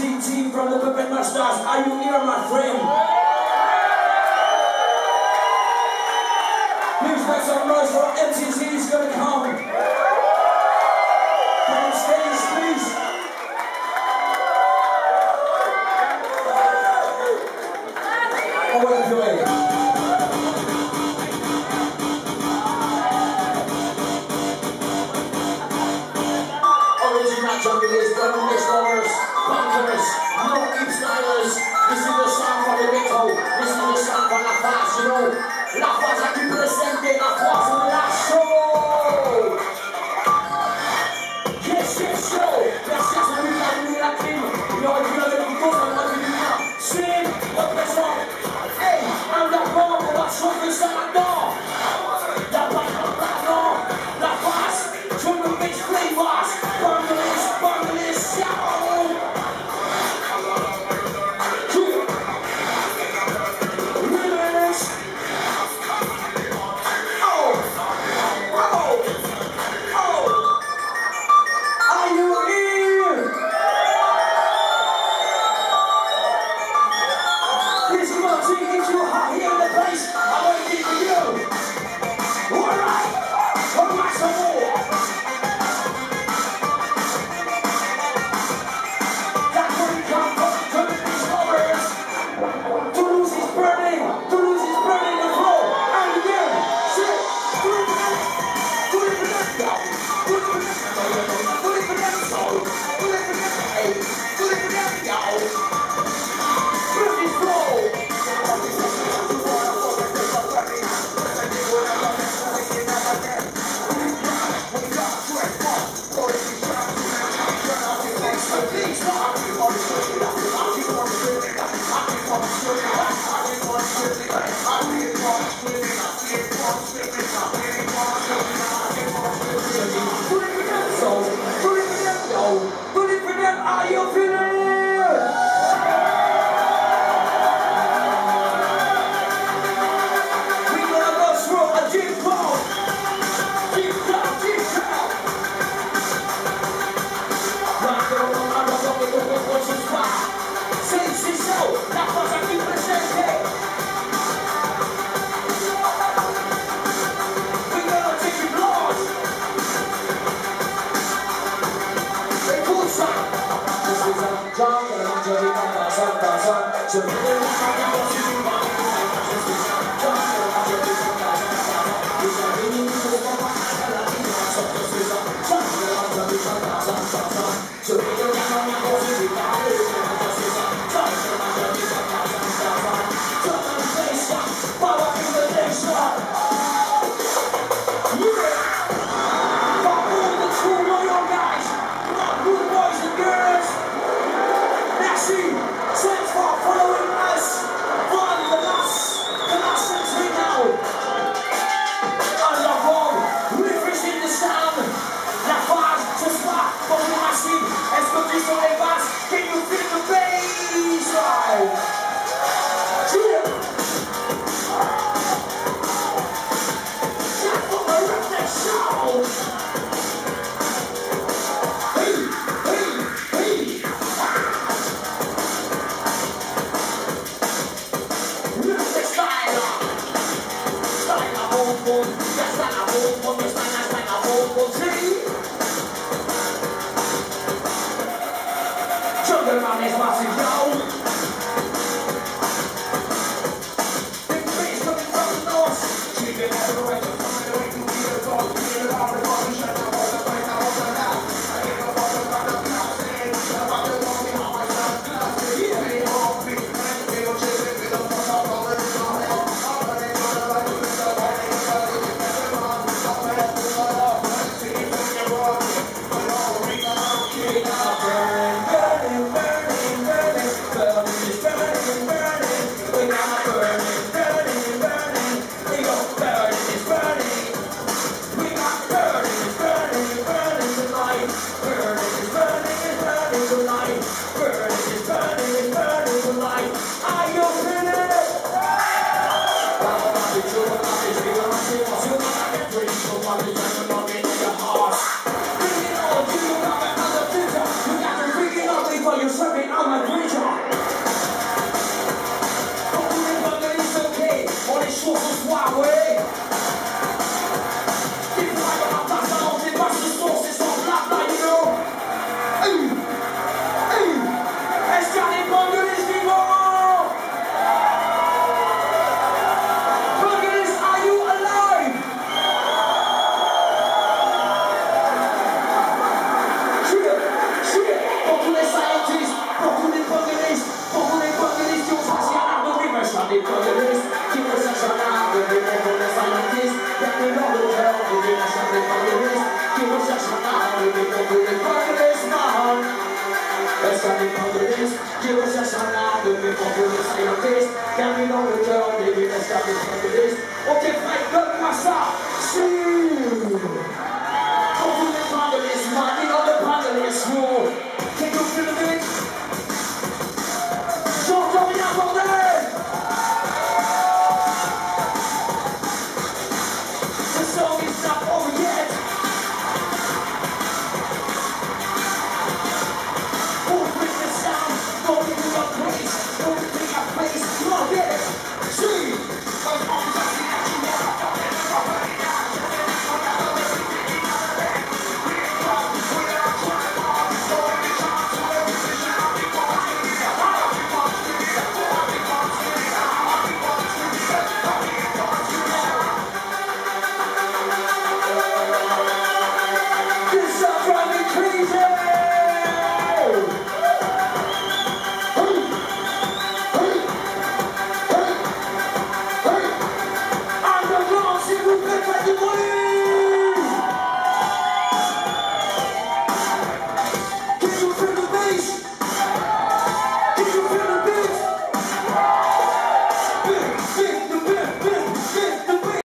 TT from the Puppet Masters. Are you here, my friend? Please make some noise for MTC is gonna come. Come on stage, please. na mesma cidade. Uau, les bandeaux stéréotistes, terminant le cœur des démons de Ok, te donne-moi ça!